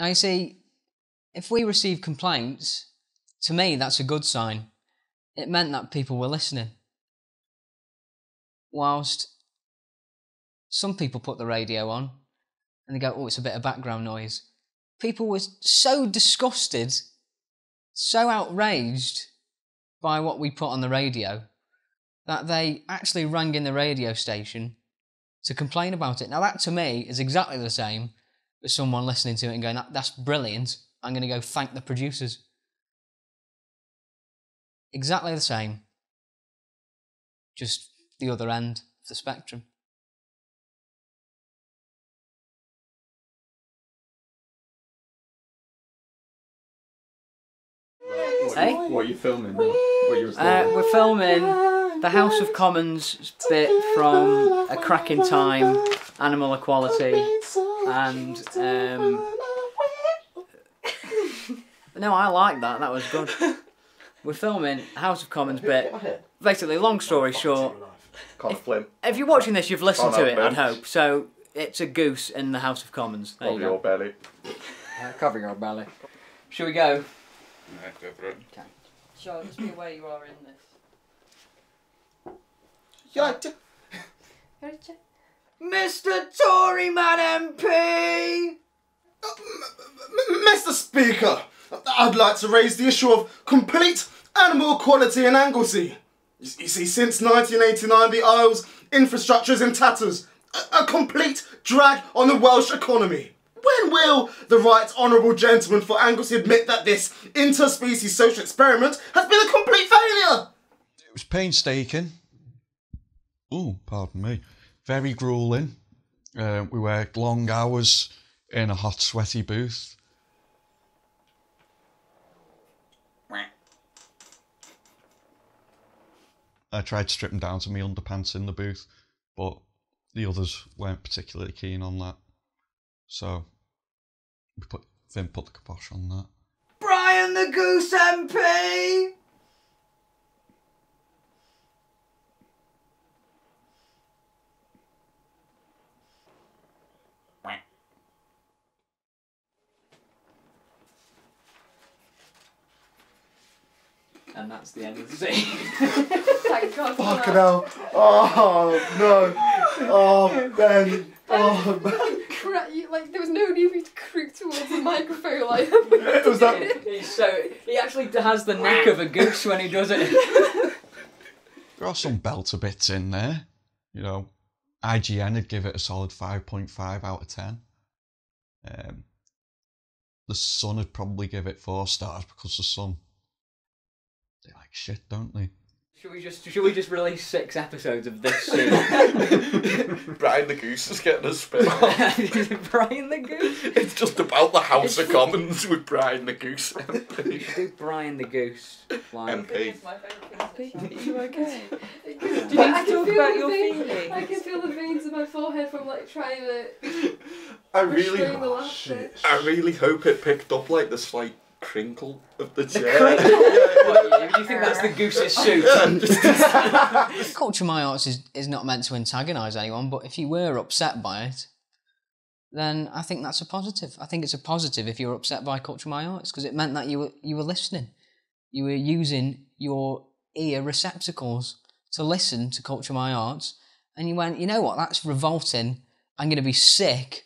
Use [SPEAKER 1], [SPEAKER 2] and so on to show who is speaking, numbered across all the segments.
[SPEAKER 1] Now, you see, if we receive complaints, to me, that's a good sign. It meant that people were listening. Whilst some people put the radio on and they go, oh, it's a bit of background noise. People were so disgusted, so outraged by what we put on the radio that they actually rang in the radio station to complain about it. Now, that to me is exactly the same someone listening to it and going, that's brilliant. I'm going to go thank the producers. Exactly the same. Just the other end of the spectrum.
[SPEAKER 2] What,
[SPEAKER 1] Hey?
[SPEAKER 2] what are you filming? now? What you
[SPEAKER 1] Uh, we're filming the House of Commons bit from A Cracking Time, Animal Equality, and um, no, I like that. That was good. We're filming House of Commons bit. Basically, long story short,
[SPEAKER 2] Can't flim.
[SPEAKER 1] if you're watching this, you've listened
[SPEAKER 2] Can't
[SPEAKER 1] to it. I'd hope. So it's a goose in the House of Commons. There
[SPEAKER 2] Over
[SPEAKER 1] you
[SPEAKER 2] your
[SPEAKER 1] go.
[SPEAKER 2] belly.
[SPEAKER 1] Uh, cover your belly. Shall we go?
[SPEAKER 2] Right, go for it.
[SPEAKER 3] Sure, just be where you are in this.
[SPEAKER 4] Yeah, d-
[SPEAKER 3] Ready, check?
[SPEAKER 1] Mr. Toryman MP.
[SPEAKER 4] Mr. Speaker, I'd like to raise the issue of complete animal equality in Anglesey. You you see, since 1989, the Isles' infrastructure is in tatters. A, a complete drag on the Welsh economy. When will the right honourable gentleman for Anglesey admit that this interspecies social experiment has been a complete failure?
[SPEAKER 5] It was painstaking. Oh, pardon me. Very grueling. Uh, we worked long hours in a hot, sweaty booth. I tried to strip them down to my underpants in the booth, but the others weren't particularly keen on that. So we put Finn put the kibosh on that.
[SPEAKER 1] Brian the Goose MP. And that's the end of the scene.
[SPEAKER 3] Thank God for
[SPEAKER 4] Fucking hell. Oh, no. Oh, Ben. Oh, Ben.
[SPEAKER 3] Like, there was no need for you to creep towards the microphone like
[SPEAKER 4] It was that.
[SPEAKER 1] He's so he actually has the neck of a goose when he does it.
[SPEAKER 5] There are some belter bits in there. You know, IGN would give it a solid 5.5 out of 10. Um, the Sun would probably give it four stars because the Sun, they like shit, don't they?
[SPEAKER 1] Should we just should we just release six episodes of this scene?
[SPEAKER 2] Brian the Goose is getting a spin
[SPEAKER 1] Brian the Goose.
[SPEAKER 2] It's just about the House of Commons with Brian the Goose.
[SPEAKER 1] You should do Brian the Goose. Like,
[SPEAKER 2] MP.
[SPEAKER 3] It's my favourite thing.
[SPEAKER 6] Are you okay?
[SPEAKER 3] Do
[SPEAKER 6] you need to talk about your feelings?
[SPEAKER 3] I can feel the veins in my forehead from like trying to
[SPEAKER 4] I really.
[SPEAKER 3] restrain the laughter.
[SPEAKER 4] shit.
[SPEAKER 2] I really hope it picked up like the slight crinkle of the chair.
[SPEAKER 1] what, you, you think that's the goose's suit? Culture My Arts is, is not meant to antagonise anyone, but if you were upset by it, then I think that's a positive. I think it's a positive if you're upset by Culture My Arts because it meant that you were you were listening, you were using your ear receptacles to listen to Culture My Arts, and you went, you know what, that's revolting. I'm going to be sick.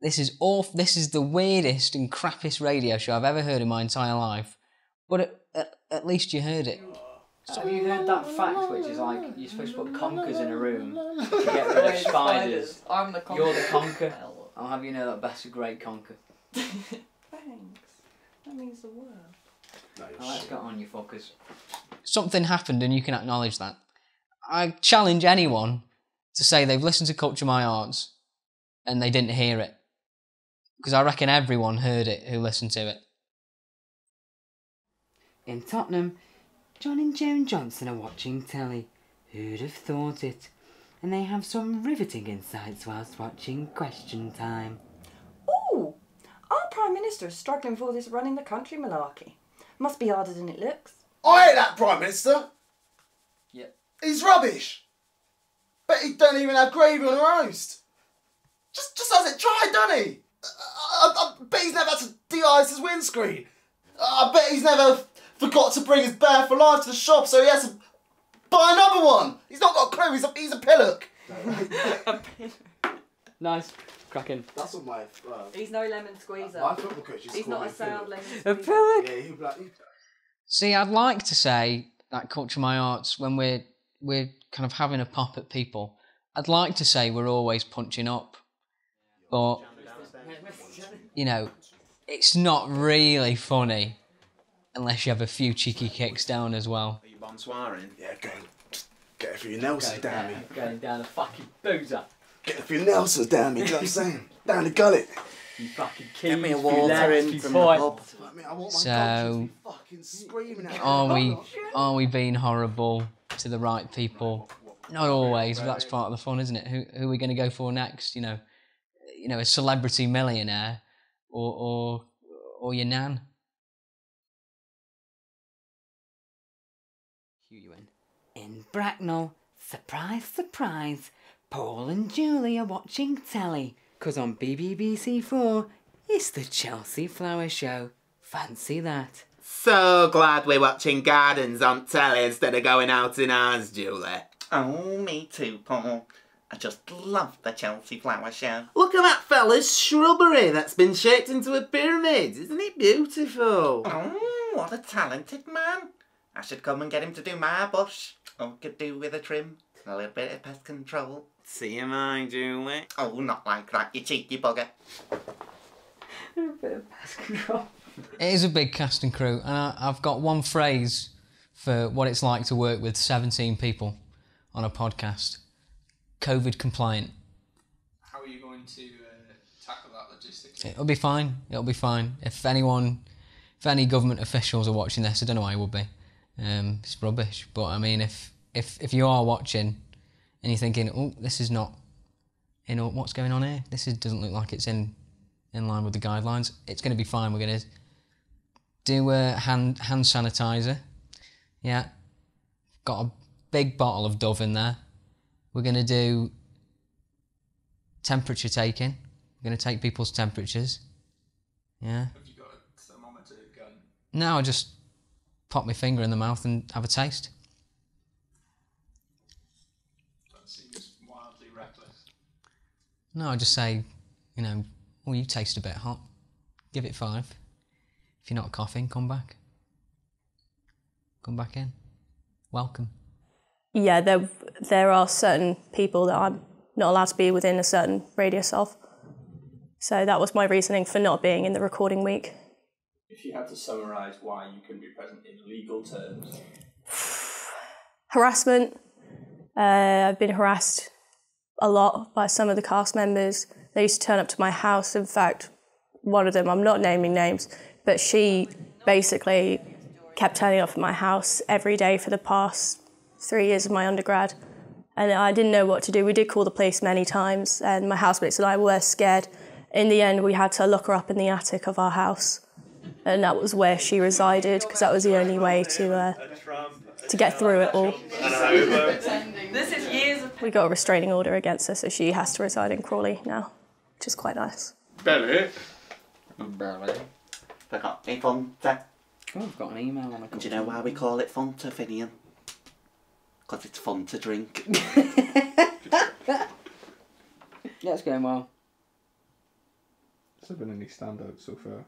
[SPEAKER 1] This is awful. This is the weirdest and crappiest radio show I've ever heard in my entire life. But at, at, at least you heard it. So have you heard that fact, which is like you're supposed to put conkers in a room to get rid of spiders?
[SPEAKER 3] I'm the
[SPEAKER 1] You're the conker. I'll have you know that Beth's a great conker.
[SPEAKER 6] Thanks. That means the world.
[SPEAKER 1] Now let's get on, you fuckers. Something happened and you can acknowledge that. I challenge anyone to say they've listened to Culture My Arts and they didn't hear it. Because I reckon everyone heard it who listened to it.
[SPEAKER 7] In Tottenham, John and Joan Johnson are watching telly. Who'd have thought it? And they have some riveting insights whilst watching Question Time.
[SPEAKER 6] Ooh! Our Prime Minister is struggling for this running the country malarkey. Must be harder than it looks.
[SPEAKER 4] I hate that Prime Minister.
[SPEAKER 1] Yep.
[SPEAKER 4] He's rubbish. But he don't even have gravy on a roast. Just, just has it tried, doesn't he? I, I, I bet he's never had to de-ice his windscreen. I bet he's never forgot to bring his bear for life to the shop, so he has to buy another one. He's not got a clue. He's a, he's a pillock.
[SPEAKER 1] Nice. Cracking.
[SPEAKER 4] That's what my uh,
[SPEAKER 6] He's no lemon squeezer.
[SPEAKER 4] my football coach used to
[SPEAKER 6] He's not a sound
[SPEAKER 4] pillock.
[SPEAKER 6] lemon
[SPEAKER 1] A
[SPEAKER 6] squeezer.
[SPEAKER 1] pillock.
[SPEAKER 4] Yeah, he'd be like,
[SPEAKER 8] See, I'd like to say that culture my arts when we're we're kind of having a pop at people. I'd like to say we're always punching up, but you know, it's not really funny unless you have a few cheeky kicks down as well.
[SPEAKER 9] Are you bonsoiring?
[SPEAKER 4] yeah, go get a few Nelsons down me.
[SPEAKER 1] Going down the fucking boozer.
[SPEAKER 4] Get a few Nelsons down me. You know what I'm saying? Down the gullet.
[SPEAKER 1] You fucking keys.
[SPEAKER 9] Get me a
[SPEAKER 1] you
[SPEAKER 9] water in
[SPEAKER 1] you
[SPEAKER 9] from the pub.
[SPEAKER 4] I mean, I
[SPEAKER 8] So-
[SPEAKER 4] culture to be fucking screaming at
[SPEAKER 8] Are we oh, are we being horrible to the right people? Not always, but that's part of the fun, isn't it? Who who are we going to go for next? You know, you know, a celebrity millionaire, or or or your nan.
[SPEAKER 1] Who you in? In Bracknell, surprise, surprise, Paul and Julie are watching telly. Cause on BBBC4, it's the Chelsea Flower Show. Fancy that.
[SPEAKER 9] So glad we're watching gardens on telly instead of going out in ours, Julie.
[SPEAKER 10] Oh, me too, Paul. I just love the Chelsea Flower Show.
[SPEAKER 9] Look at that fella's shrubbery that's been shaped into a pyramid. Isn't it beautiful?
[SPEAKER 10] Oh, what a talented man. I should come and get him to do my bush. Or could do with a trim. A little bit of pest control.
[SPEAKER 9] See am I, Julie?
[SPEAKER 10] Oh, not like that, you cheeky bugger. a bit of pest control.
[SPEAKER 8] It is a big cast and crew, and I, I've got one phrase for what it's like to work with 17 people on a podcast. COVID compliant.
[SPEAKER 5] How are you going to uh, tackle that logistically?
[SPEAKER 8] It'll be fine. It'll be fine. If anyone, if any government officials are watching this, I don't know why I would be. Um, it's rubbish. But I mean, if if if you are watching and you're thinking, oh, this is not, you know, what's going on here? This is, doesn't look like it's in in line with the guidelines. It's going to be fine. We're going to do a hand hand sanitizer. Yeah, got a big bottle of Dove in there. We're going to do temperature taking. We're going to take people's temperatures. Yeah.
[SPEAKER 5] Have you got a thermometer gun?
[SPEAKER 8] No, I just pop my finger in the mouth and have a taste.
[SPEAKER 5] That seems wildly reckless.
[SPEAKER 8] No, I just say, you know, well, you taste a bit hot. Give it five. If you're not coughing, come back. Come back in. Welcome.
[SPEAKER 11] yeah, there there are certain people that I'm not allowed to be within a certain radius of. So that was my reasoning for not being in the recording week.
[SPEAKER 2] If you had to summarise why you couldn't be present in legal terms,
[SPEAKER 11] Harassment. Uh, I've been harassed a lot by some of the cast members. They used to turn up to my house. In fact, one of them, I'm not naming names, but she basically kept turning up at my house every day for the past three years of my undergrad. And I didn't know what to do. We did call the police many times, and my housemates and I were scared. In the end, we had to lock her up in the attic of our house, and that was where she resided because that was the only way to uh, to get through it all.
[SPEAKER 6] This is
[SPEAKER 11] We got a restraining order against her, so she has to reside in Crawley now, which is quite nice.
[SPEAKER 2] Belly.
[SPEAKER 10] Forgot me Fonta.
[SPEAKER 1] Oh, I've got an email on a
[SPEAKER 10] And do you know why we call it Fonta, Finian? Because it's fun to drink.
[SPEAKER 1] Yeah, it's going well.
[SPEAKER 2] Has there been any standouts so far?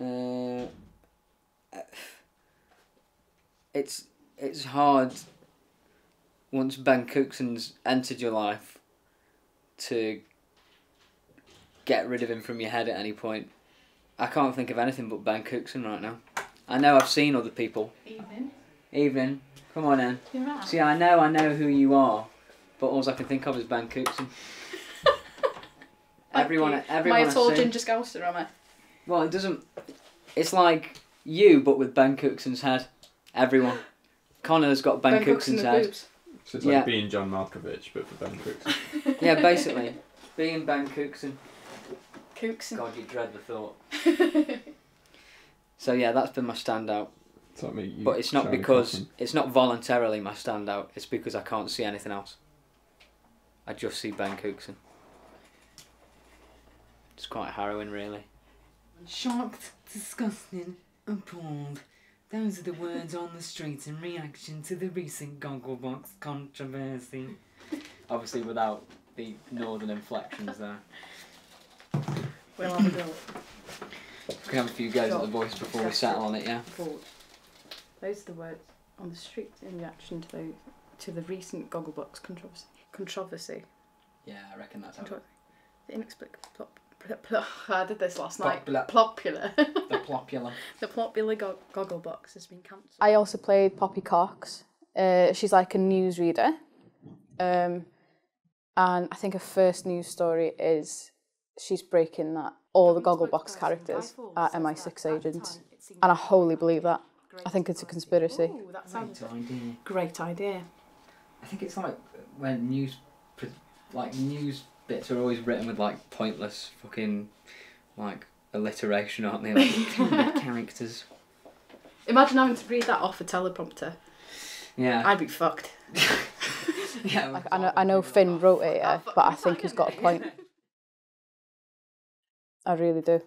[SPEAKER 1] Uh, it's it's hard once Ben Cookson's entered your life to get rid of him from your head at any point. I can't think of anything but Ben Cookson right now. I know I've seen other people.
[SPEAKER 3] Evening.
[SPEAKER 1] Evening, come on in.
[SPEAKER 3] You're right.
[SPEAKER 1] See, I know I know who you are, but all I can think of is Ben Cookson. everyone, everyone.
[SPEAKER 3] Am I
[SPEAKER 1] I
[SPEAKER 3] a tall
[SPEAKER 1] see-
[SPEAKER 3] ginger scouser, am I?
[SPEAKER 1] well, it doesn't. It's like you, but with Ben Cookson's head. Everyone. Connor's got Ben,
[SPEAKER 3] Cookson
[SPEAKER 1] Cookson's head.
[SPEAKER 3] boobs.
[SPEAKER 2] So it's
[SPEAKER 1] Yeah.
[SPEAKER 2] like being John Malkovich, but for Ben Cookson.
[SPEAKER 1] Yeah, basically. Being Ben Cookson.
[SPEAKER 3] Cookson.
[SPEAKER 1] God, you dread the thought. So yeah, that's been my standout.
[SPEAKER 2] It's like you,
[SPEAKER 1] But it's not because
[SPEAKER 2] Kaufman.
[SPEAKER 1] it's not voluntarily my standout. It's because I can't see anything else. I just see Ben Cookson. It's quite harrowing, really.
[SPEAKER 12] Shocked, disgusted, appalled. Those are the words on the streets in reaction to the recent Gogglebox controversy.
[SPEAKER 1] Obviously, without the northern inflections there.
[SPEAKER 13] We'll have a go.
[SPEAKER 1] We can have a few goes at the voice before we settle on it, yeah?
[SPEAKER 13] Appalled. Those are the words on the street in reaction to the to the recent Gogglebox controversy. Controversy.
[SPEAKER 1] Yeah, I reckon that's how it
[SPEAKER 13] The inexplicable. Plop, plop, plop, I did this last night.
[SPEAKER 1] Popular.
[SPEAKER 13] Popular.
[SPEAKER 1] The popular.
[SPEAKER 13] the popular go- Gogglebox has been cancelled.
[SPEAKER 14] I also played Poppy Cox. Uh, she's like a newsreader. Um, and I think her first news story is she's breaking that all the Gogglebox characters are MI6 agents. And I wholly believe that. I think it's a conspiracy.
[SPEAKER 13] Ooh, that sounds
[SPEAKER 1] Great idea.
[SPEAKER 13] great idea.
[SPEAKER 1] I think it's like when news, like news bits are always written with like pointless fucking, like alliteration, aren't they? Like characters.
[SPEAKER 13] Imagine having to read that off a teleprompter.
[SPEAKER 1] Yeah.
[SPEAKER 13] I'd be fucked.
[SPEAKER 1] yeah.
[SPEAKER 14] Like, I, know, I know Finn wrote it, yeah, but I think he's got a point. I really do.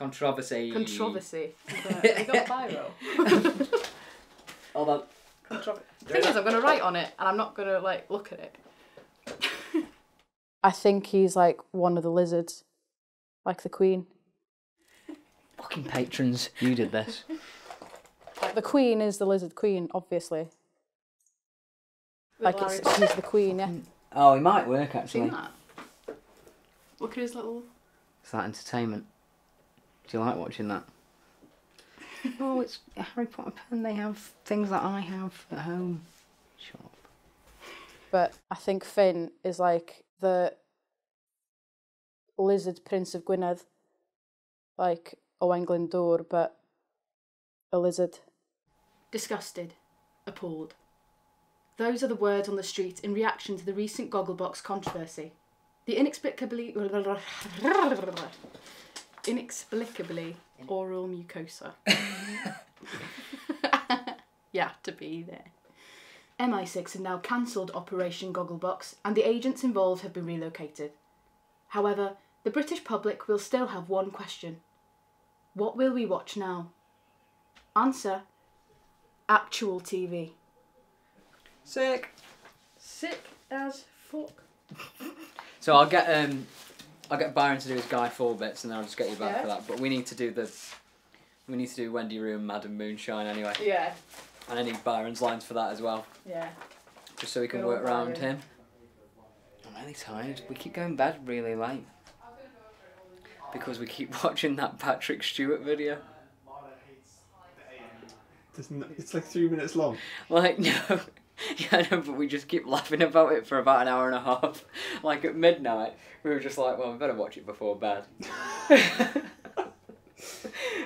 [SPEAKER 1] Controversy.
[SPEAKER 13] Controversy. Have you got a biro?
[SPEAKER 1] Hold on.
[SPEAKER 13] Controversy. The thing is, I'm going to write on it and I'm not going to like look at it.
[SPEAKER 14] I think he's like one of the lizards, like the Queen.
[SPEAKER 1] Fucking patrons, you did this.
[SPEAKER 14] Like the Queen is the lizard queen, obviously. Like it's,
[SPEAKER 13] Larry-
[SPEAKER 14] she's the Queen, yeah.
[SPEAKER 1] Oh, it might work actually.
[SPEAKER 13] Seen that? Look at his little.
[SPEAKER 1] It's that entertainment. Do you like watching that? oh, it's Harry Potter pen. They have things that I have at home. Shut up.
[SPEAKER 14] But I think Finn is like the lizard prince of Gwynedd, like Owain Glyndŵr, but a lizard.
[SPEAKER 13] Disgusted. Appalled. Those are the words on the street in reaction to the recent Gogglebox controversy. The inexplicably. inexplicably oral mucosa. yeah, to be there. MI6 have now cancelled Operation Gogglebox and the agents involved have been relocated. However, the British public will still have one question What will we watch now? Answer Actual TV.
[SPEAKER 1] Sick.
[SPEAKER 13] Sick as fuck.
[SPEAKER 1] So I'll get um, I'll get Byron to do his Guy Four bits, and then I'll just get you back
[SPEAKER 13] Yeah.
[SPEAKER 1] for that. But we need to do the, we need to do Wendy Room, Madam Moonshine anyway,
[SPEAKER 13] Yeah,
[SPEAKER 1] and I need Byron's lines for that as well,
[SPEAKER 13] yeah.
[SPEAKER 1] just so we can
[SPEAKER 13] Good
[SPEAKER 1] work
[SPEAKER 13] old
[SPEAKER 1] around
[SPEAKER 13] Byron.
[SPEAKER 1] him. I'm really tired. We keep going bed really late because we keep watching that Patrick Stewart video.
[SPEAKER 2] There's no- It's like three minutes long.
[SPEAKER 1] Like no. Yeah, but we just keep laughing about it for about an hour and a half. Like at midnight, we were just like, well, we better watch it before bed.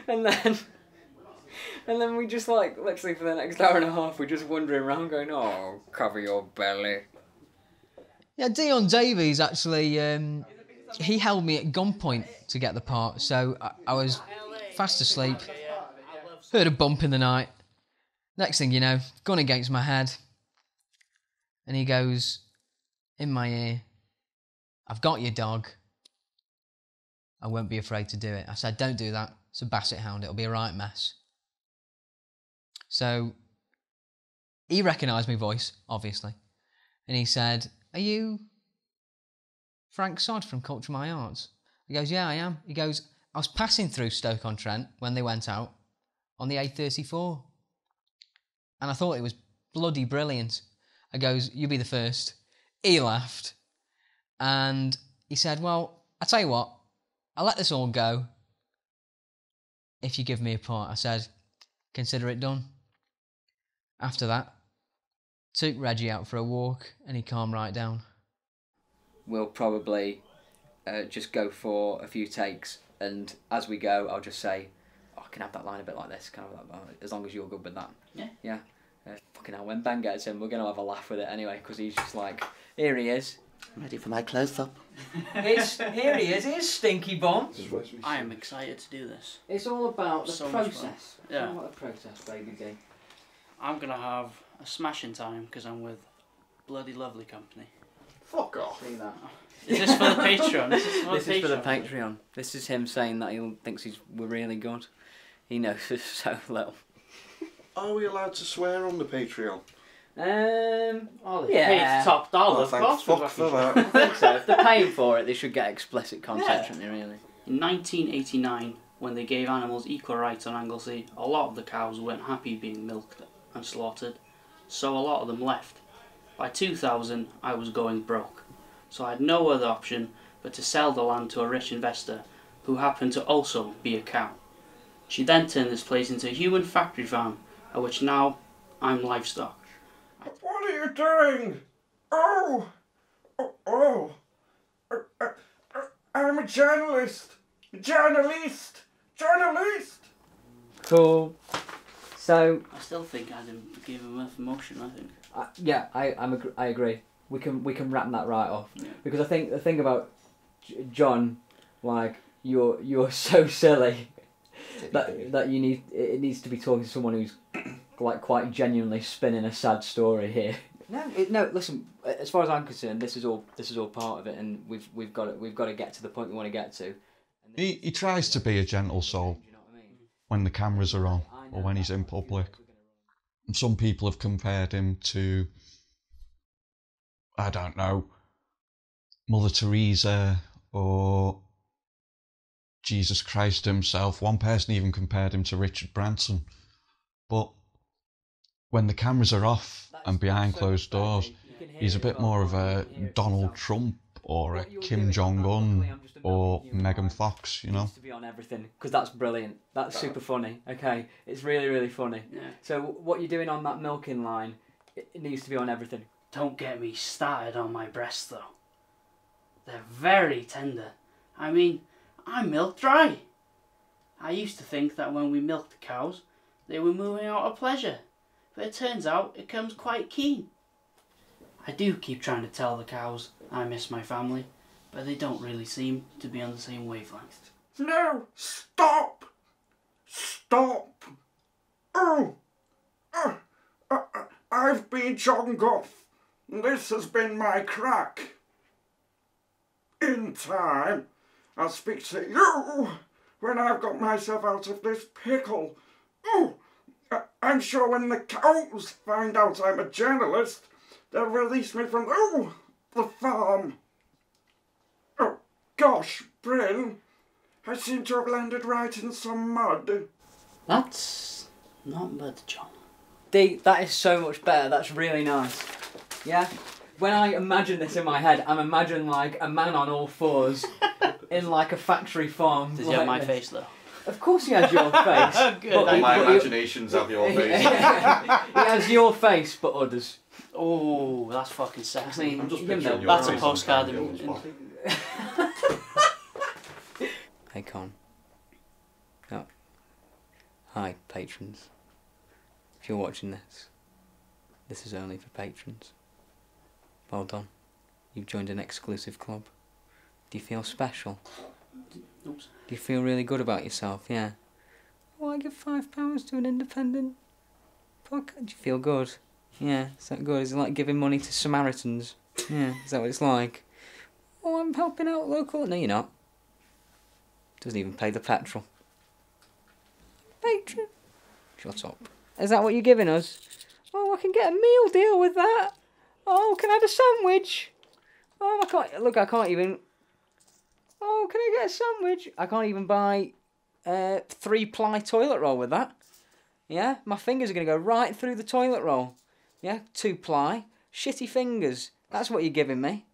[SPEAKER 1] and then, and then we just like literally for the next hour and a half, we're just wandering around going, oh, cover your belly.
[SPEAKER 15] Yeah, Dion Davies actually, um, he held me at gunpoint to get the part, so I, I was fast asleep. Heard a bump in the night. Next thing you know, gun against my head. And he goes in my ear, I've got your dog. I won't be afraid to do it. I said, Don't do that. It's a basset hound. It'll be a right mess. So he recognised my voice, obviously. And he said, Are you Frank Sod from Culture My Arts? He goes, Yeah, I am. He goes, I was passing through Stoke on Trent when they went out on the A34. And I thought it was bloody brilliant. I goes, You be the first. He laughed. And he said, Well, I tell you what, I'll let this all go if you give me a part. I said, Consider it done. After that, took Reggie out for a walk and he calmed right down.
[SPEAKER 1] We'll probably uh, just go for a few takes, and as we go, I'll just say, oh, I can have that line a bit like this, can I have that as long as you're good with that.
[SPEAKER 13] Yeah.
[SPEAKER 1] Yeah. Fucking hell, when Ben gets in, we're going to have a laugh with it anyway, because he's just like, here he is.
[SPEAKER 10] Ready for my close up?
[SPEAKER 1] It's, here he is, here's Stinky Bum.
[SPEAKER 16] I am excited to do this.
[SPEAKER 1] It's all about the
[SPEAKER 16] So much fun.
[SPEAKER 1] process. It's
[SPEAKER 16] Yeah.
[SPEAKER 1] all about the process, baby
[SPEAKER 16] I'm gonna have a smashing time because I'm with bloody lovely company.
[SPEAKER 2] Fuck off.
[SPEAKER 1] See that.
[SPEAKER 16] Is this for the Patreon? This is for
[SPEAKER 1] this
[SPEAKER 16] the
[SPEAKER 1] is for the
[SPEAKER 16] Patreon.
[SPEAKER 1] Patreon. This is him saying that he thinks he's we're really good. He knows us so little.
[SPEAKER 4] Are we allowed to swear on the Patreon?
[SPEAKER 1] Um,
[SPEAKER 16] Oh,
[SPEAKER 1] yeah.
[SPEAKER 16] yeah. top dollar,
[SPEAKER 4] Oh,
[SPEAKER 16] of course.
[SPEAKER 4] fuck for that.
[SPEAKER 1] I think so. If they're paying for it, they should get explicit content, shouldn't they? Really.
[SPEAKER 16] In 1989, when they gave animals equal rights on Anglesey, a lot of the cows weren't happy being milked and slaughtered, so a lot of them left. By 2000, I was going broke, so I had no other option but to sell the land to a rich investor who happened to also be a cow. She then turned this place into a human factory farm, at which now I'm livestock.
[SPEAKER 17] What are you doing? Oh! Oh! oh. Uh, I'm a journalist! Journalist! Journalist!
[SPEAKER 1] Cool. So
[SPEAKER 16] I still think I didn't give him enough emotion, I think.
[SPEAKER 1] Uh, yeah, I I'm ag- I agree. We can we can wrap that right off
[SPEAKER 16] Yeah.
[SPEAKER 1] because I think the thing about J- John, like you're you're so silly that that you need it needs to be talking to someone who's like quite genuinely spinning a sad story here. No, it, no. Listen, as far as I'm concerned, this is all this is all part of it, and we've we've got it. We've got to get to the point we want to get to.
[SPEAKER 5] He, he tries to be a gentle soul you know I mean? when the cameras are on or when he's in public. Some people have compared him to, I don't know, Mother Teresa or Jesus Christ himself. One person even compared him to Richard Branson. But when the cameras are off and behind closed doors, he's a bit more of a Donald Trump or a Kim Jong Un or Megan Fox, you know.
[SPEAKER 1] to be on everything because that's brilliant. That's super funny. Okay, it's really really funny.
[SPEAKER 16] Yeah.
[SPEAKER 1] So what you're doing on that milking line, it, it needs to be on everything.
[SPEAKER 16] Don't get me started on my breasts though. They're very tender. I mean, I'm milk dry. I used to think that when we milked the cows, they were moving out of pleasure, but it turns out it comes quite keen. I do keep trying to tell the cows I miss my family, but they don't really seem to be on the same wavelength.
[SPEAKER 17] No! Stop! Stop! Oh! Uh, uh, I've been John Goff. This has been my crack. In time, I'll speak to you when I've got myself out of this pickle. Oh! I- I'm sure when the cows find out I'm a journalist, they'll release me from, oh, the farm. Oh, gosh, Bryn, I seem to have landed right in some mud.
[SPEAKER 16] That's not bad, John.
[SPEAKER 1] D, that is so much better. That's really nice. Yeah. When I imagine this in my head, I'm imagining like a man on all fours in like a factory farm.
[SPEAKER 16] Does he
[SPEAKER 1] like
[SPEAKER 16] have my
[SPEAKER 1] this.
[SPEAKER 16] face though?
[SPEAKER 1] Of course he has your face.
[SPEAKER 16] Oh, good.
[SPEAKER 1] but
[SPEAKER 4] All
[SPEAKER 1] he-
[SPEAKER 4] my
[SPEAKER 1] but he-
[SPEAKER 4] imaginations have your face.
[SPEAKER 1] he has your face, but others.
[SPEAKER 16] Oh, that's fucking sexy.
[SPEAKER 1] I'm just
[SPEAKER 16] You
[SPEAKER 1] picturing
[SPEAKER 16] know,
[SPEAKER 1] your
[SPEAKER 16] that's a postcard.
[SPEAKER 1] on
[SPEAKER 16] In, in,
[SPEAKER 1] Hey, Con. Oh. Hi, patrons. If you're watching this, this is only for patrons. Well done. You've joined an exclusive club. Do you feel special?
[SPEAKER 16] Oops.
[SPEAKER 1] Do you feel really good about yourself? Yeah. Well, I give five pounds to an independent. Fuck. Do you feel good? Yeah. Is that good? Is it like giving money to Samaritans? Yeah. Is that what it's like? Oh, I'm helping out local. No, you're not. Doesn't even pay the petrol. Patron. Shut up. Is that what you're giving us? Oh, I can get a meal deal with that. Oh, can I have a sandwich? Oh, I can't. Look, I can't even. Oh, can I get a sandwich? I can't even buy uh, three ply toilet roll with that. Yeah, my fingers are going to go right through the toilet roll. Yeah, two ply. Shitty fingers. That's what you're giving me.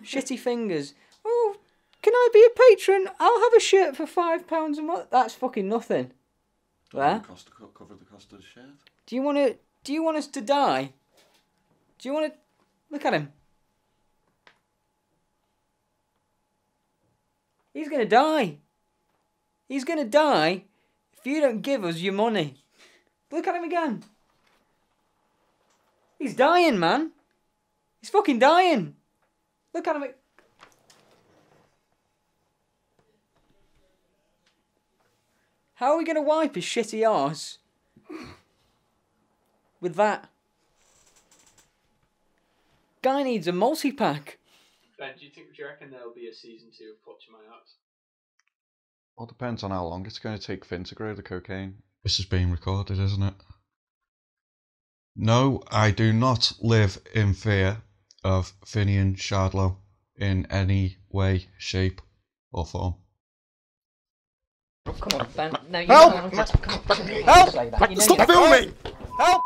[SPEAKER 1] Shitty fingers. Oh, can I be a patron? I'll have a shirt for five pounds a month. That's fucking nothing.
[SPEAKER 4] Cost, cover the cost of the shirt.
[SPEAKER 1] Do you want to? Do you want us to die? Do you want to? Look at him. He's gonna die. He's gonna die if you don't give us your money. Look at him again. He's dying, man. He's fucking dying. Look at him. How are we gonna wipe his shitty arse? With that. Guy needs a multi pack.
[SPEAKER 2] Ben, do you think do you reckon there'll be a season two of Clutch My Axe?
[SPEAKER 5] Well, depends on how long it's going to take Finn to grow the cocaine. This is being recorded, isn't it? No, I do not live in fear of Finian Shardlow in any way, shape, or form.
[SPEAKER 18] Oh, come on, Ben. No, you
[SPEAKER 4] Help!
[SPEAKER 18] don't want to come on.
[SPEAKER 4] Help!
[SPEAKER 18] Say that. You know
[SPEAKER 4] Stop
[SPEAKER 18] you-
[SPEAKER 4] filming! Help!